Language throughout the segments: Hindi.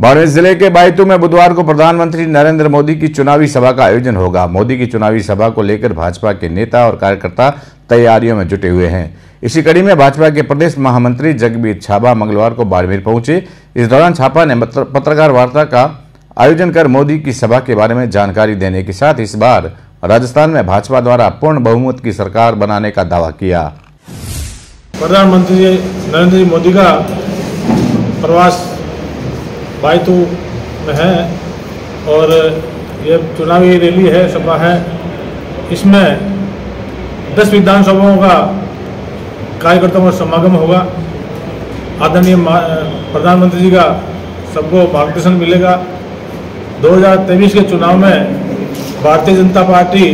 बाड़मेर ज़िले के बायतू में बुधवार को प्रधानमंत्री नरेंद्र मोदी की चुनावी सभा का आयोजन होगा। मोदी की चुनावी सभा को लेकर भाजपा के नेता और कार्यकर्ता तैयारियों में जुटे हुए हैं। इसी कड़ी में भाजपा के प्रदेश महामंत्री जगबीर छाबा मंगलवार को बाड़मेर पहुँचे। इस दौरान छापा ने पत्रकार वार्ता का आयोजन कर मोदी की सभा के बारे में जानकारी देने के साथ इस बार राजस्थान में भाजपा द्वारा पूर्ण बहुमत की सरकार बनाने का दावा किया। प्रधानमंत्री नरेंद्र मोदी का प्रवास बायतू में है और ये चुनावी रैली है, सभा है। इसमें दस विधानसभाओं का कार्यकर्ताओं का समागम होगा। आदरणीय प्रधानमंत्री जी का सबको मार्गदर्शन मिलेगा। 2023 के चुनाव में भारतीय जनता पार्टी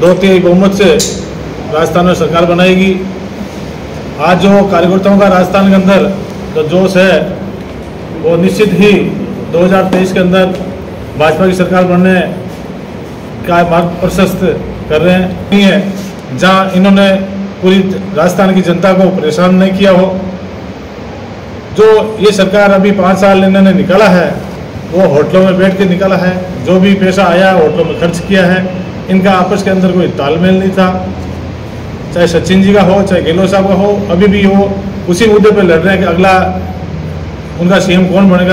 दो तिहाई बहुमत से राजस्थान में सरकार बनाएगी। आज जो कार्यकर्ताओं का राजस्थान के अंदर जो जोश है वो निश्चित ही 2023 के अंदर भाजपा की सरकार बनने का मार्ग प्रशस्त कर रहे हैं। है जहाँ इन्होंने पूरी राजस्थान की जनता को परेशान नहीं किया हो। जो ये सरकार अभी पाँच साल इन्होंने निकाला है, वो होटलों में बैठ के निकाला है। जो भी पैसा आया, होटलों में खर्च किया है, इनका आपस के अंदर कोई तालमेल नहीं था। चाहे सचिन जी का हो, चाहे गहलोत साहब का हो, अभी भी हो उसी मुद्दे पर लड़ रहे हैं कि अगला उनका सीएम कौन बनेगा?